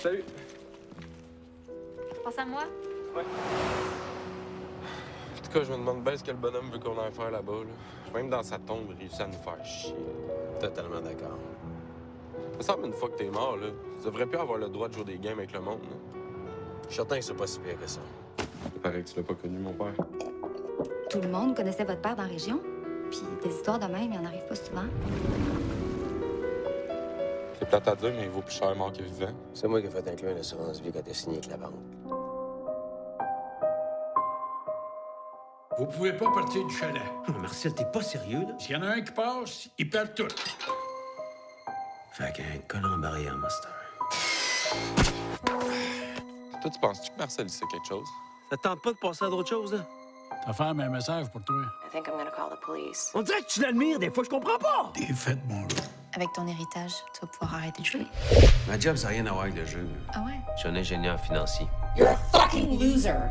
Salut. Pense à moi. En tout cas, je me demande bien ce que le bonhomme veut qu'on aille faire là-bas. Là. Même dans sa tombe, il réussit à nous faire chier. Totalement d'accord. Ça me semble une fois que t'es mort, là, tu devrais plus avoir le droit de jouer des games avec le monde. là. Je suis certain que c'est pas si pire que ça. Il paraît que tu l'as pas connu, mon père. Tout le monde connaissait votre père dans la région. Puis des histoires de même, il en arrive pas souvent. C'est plate à dire, mais il vaut plus cher mort que vivant. C'est moi qui ai fait inclure une assurance vie quand t'as signé avec la banque. Vous pouvez pas partir du chalet. Marcel, t'es pas sérieux, là? S'il y en a un qui passe, il perd tout. Fait qu'un colon barrière, master. Toi, tu penses-tu que Marcel il sait quelque chose? Ça te tente pas de passer à d'autres choses, là? Ta femme a un message pour toi. I think I'm gonna call the police. On dirait que tu l'admires, des fois, je comprends pas! T'es fait, mon loup. Avec ton héritage, tu vas pouvoir arrêter de jouer. Ma job, ça n'a rien à voir avec le jeu. Ah ouais? Je suis un ingénieur financier.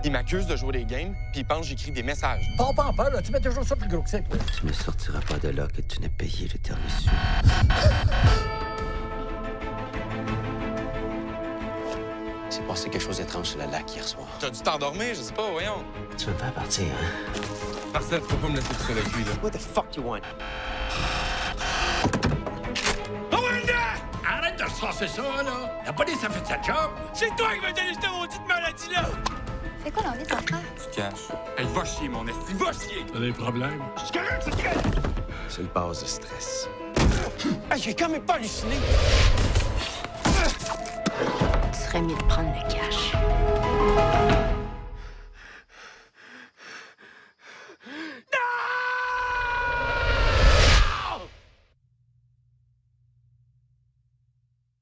Il m'accuse de jouer des games, puis il pense que j'écris des messages. T'en pas en peur, là. Tu mets toujours ça plus gros que ça. Tu me sortiras pas de là que tu n'aies payé le tiramisu. C'est passé quelque chose d'étrange sur le lac hier soir. T'as dû t'endormir, je sais pas, voyons. Tu veux me faire partir, hein? Marcel, tu peux pas me laisser tout seul avec lui, là. What the fuck you want? De stresser ça, là. La police a fait sa job. C'est toi qui m'as donné cette maudite maladie-là. C'est quoi l'envie de ton frère? Tu caches. Elle va chier, mon esti, va chier! T'as des problèmes? C'est le base de stress. J'ai quand même pas halluciné! Ce serait mieux de prendre le cas.